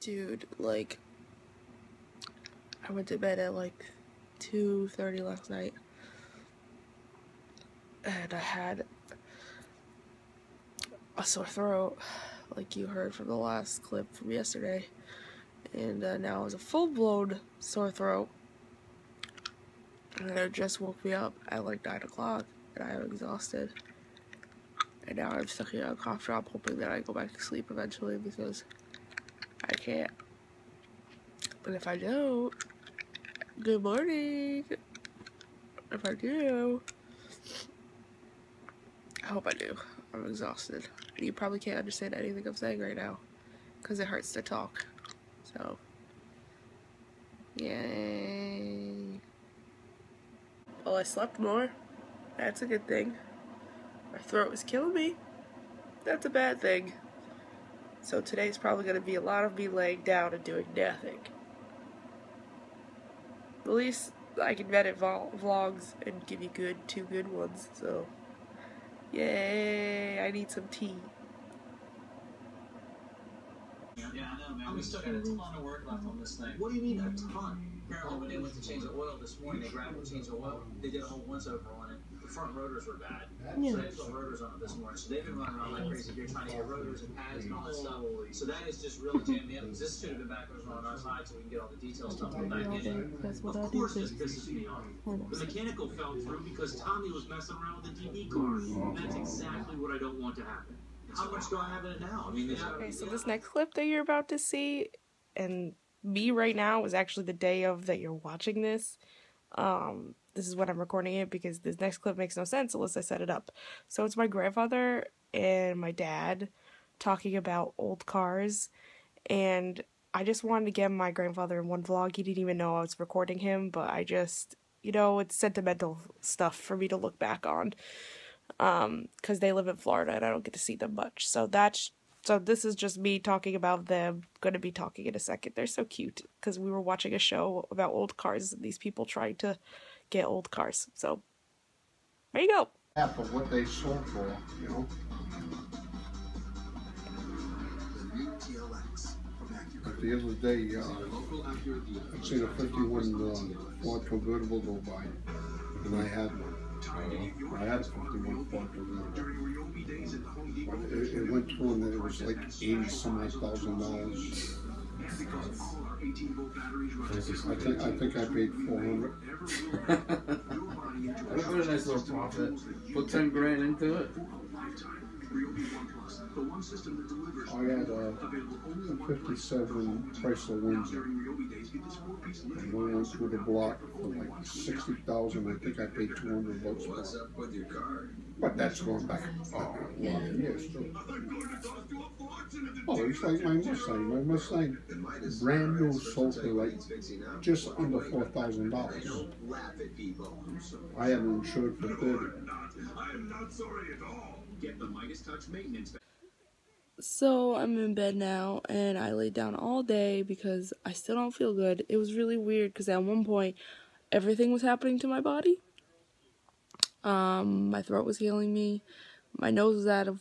Dude, like, I went to bed at like 2.30 last night. And I had a sore throat, like you heard from the last clip from yesterday. And uh, now it's a full-blown sore throat. And it just woke me up at like 9 o'clock, and I am exhausted. And now I'm stuck in a cough drop, hoping that I go back to sleep eventually because I can't. But if I don't, good morning. If I do, I hope I do. I'm exhausted. You probably can't understand anything I'm saying right now because it hurts to talk. So, yay. Well, I slept more. That's a good thing. My throat was killing me. That's a bad thing. So today's probably going to be a lot of me laying down and doing nothing. At least I can edit vlogs and give you good two good ones. So, yay! I need some tea. Yeah, I know, man. We still got a ton of work left on this thing. What do you mean a ton? Apparently, when they went to change the oil this morning, they grabbed and changed the oil. They did a whole once over on it. The front rotors were bad. Yeah. So they put rotors on it this morning. So they've been running around like crazy here trying to get rotors and pads and all that stuff. So that is just really jammed me up. This should have been backwards on our side so we can get all the details stuff put back in it. That's what I Of do. course this too. pisses me off. The mechanical fell through because Tommy was messing around with the DB car. And that's exactly what I don't want to happen. How much do I have in it now? I mean, there's Okay, so this next clip that you're about to see, and me right now is actually the day of that you're watching this. Um, this is when I'm recording it because this next clip makes no sense unless I set it up. So it's my grandfather and my dad talking about old cars, and I just wanted to get my grandfather in one vlog. He didn't even know I was recording him, but I just, you know, it's sentimental stuff for me to look back on um because they live in Florida and I don't get to see them much. So that's so this is just me talking about them. Going to be talking in a second. They're so cute because we were watching a show about old cars and these people trying to get old cars. So there you go. half of what they sold for, you know? At the end of the day, uh, I'd seen a fifty-one, uh, Ford convertible go by, and I had one. I had a fifty-one Ford convertible. But it, it went through and it was like eighty some odd thousand dollars. I think, I think I paid four hundred. What a nice little profit. Put 10 grand into it. I had a fifty-seven Chrysler Windsor. And I went through the block for like sixty thousand, I think I paid two hundred bucks for up? But that's going back a of years too. Oh, it's like my Mustang. My Mustang, brand new, sold for like just under four thousand dollars. Don't laugh at people. I am it insured for thirty. Get the Midas Touch maintenance So I'm in bed now and I laid down all day because I still don't feel good. It was really weird because at one point everything was happening to my body. Um, my throat was healing me, my nose was out of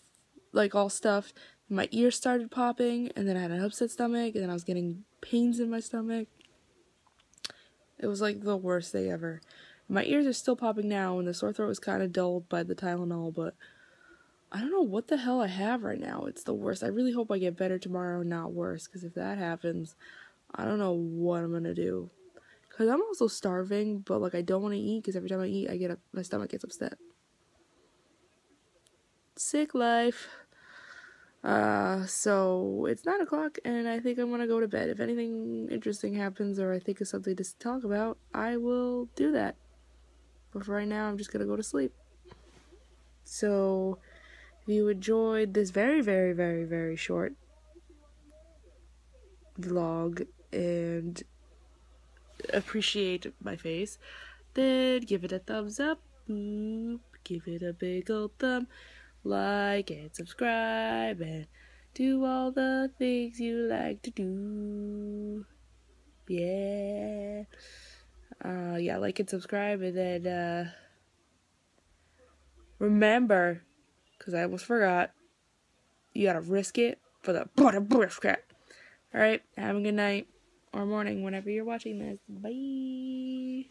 like all stuff. My ears started popping, and then I had an upset stomach, and then I was getting pains in my stomach. It was like the worst day ever. My ears are still popping now, and the sore throat was kind of dulled by the Tylenol, but I don't know what the hell I have right now. It's the worst. I really hope I get better tomorrow, not worse, because if that happens, I don't know what I'm gonna do. Cause I'm also starving, but like I don't want to eat because every time I eat, I get up, my stomach gets upset. Sick life. Uh, so it's nine o'clock, and I think I'm gonna go to bed. If anything interesting happens, or I think of something to talk about, I will do that. But for right now, I'm just gonna go to sleep. So, if you enjoyed this very, very, very, very short vlog and appreciate my face, then give it a thumbs up. Give it a big old thumb. Like and subscribe and do all the things you like to do. Yeah. Uh, yeah, like and subscribe and then, uh, remember, because I almost forgot, you gotta risk it for the butter brisket. All right, have a good night or morning whenever you're watching this. Bye.